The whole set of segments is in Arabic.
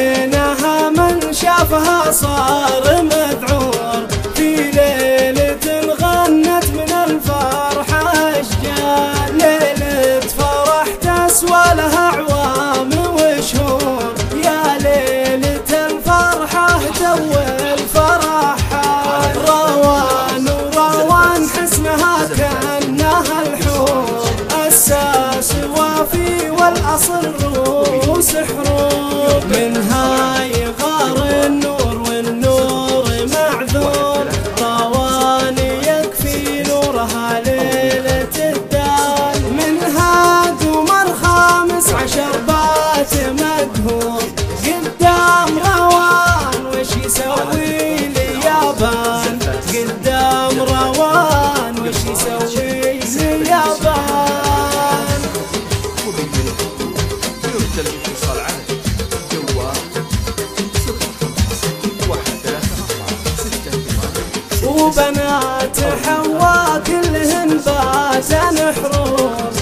عينها من شافها صار مذعور. في ليلة غنت من الفرحة أشجار. ليلة فرح تسوى لها أعوام وشهور. يا ليلة الفرحة تو الفرحة روان روان حسنها كأنها الحور. أساس وفي والأصل عشر بات مقهور. قدام روان وش يسوي لي يابان قدام روان وش يسوي لي يابان وبنات حواء كلهن باتن حروب.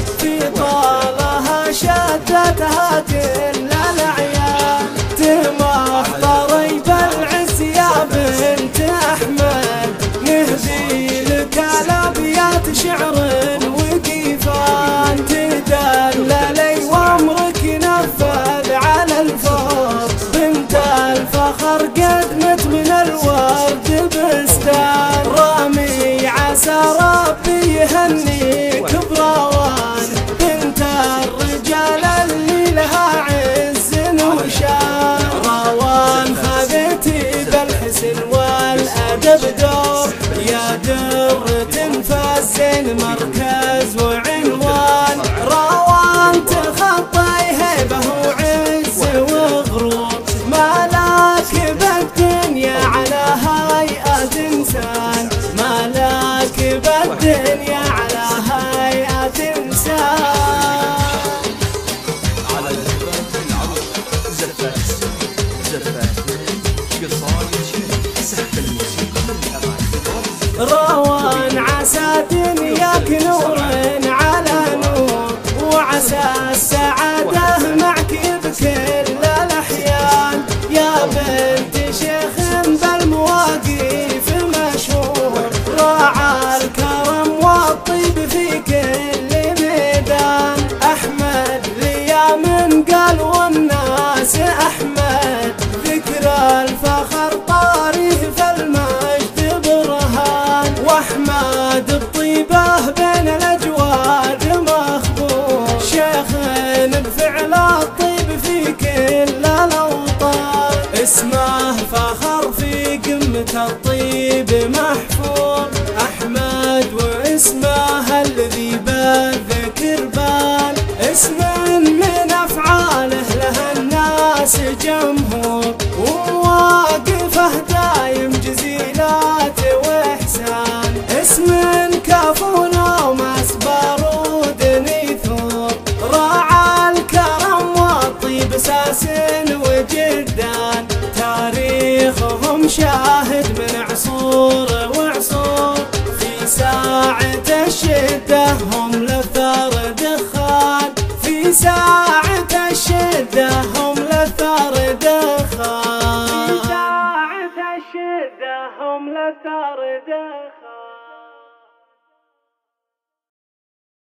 الابيات شعر وقيفان تدللي وامرك نفذ على الفور بنت الفخر قدمت من الورد بستان. رامي عسى ربي يهنيك براوان بنت الرجال اللي لها عز وشان. روان خذتي بالحسن والأدب دور. فالزين مركز وعنوان من قال والناس أحمد ذكر الفخر طاريه شاهد من عصور وعصور في ساعة الشدة هم لثار دخان. في ساعة الشدة هم لثار دخان. في ساعة الشدة هم لثار دخان.